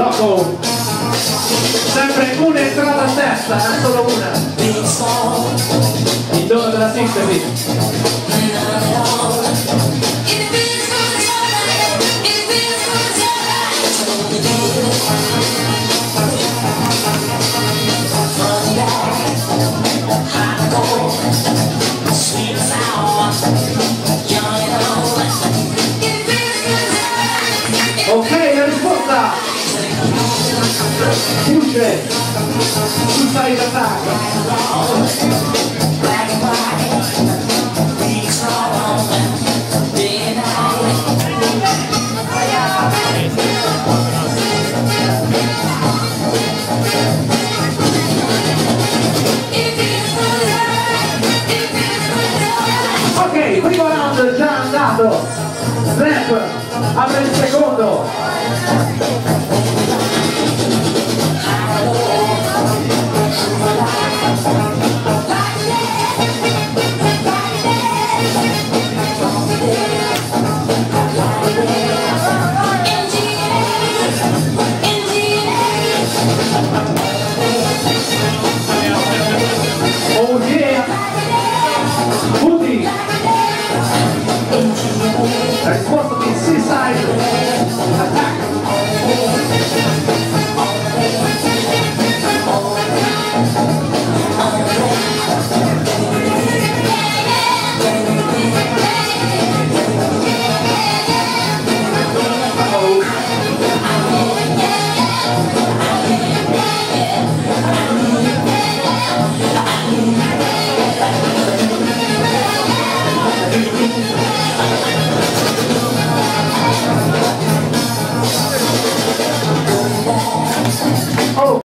Marco sempre un'entrata a testa eh, solo una. Il dono della sintesi. Ok luce sul side attack ok primo round già andato. Snap apre il secondo Christ.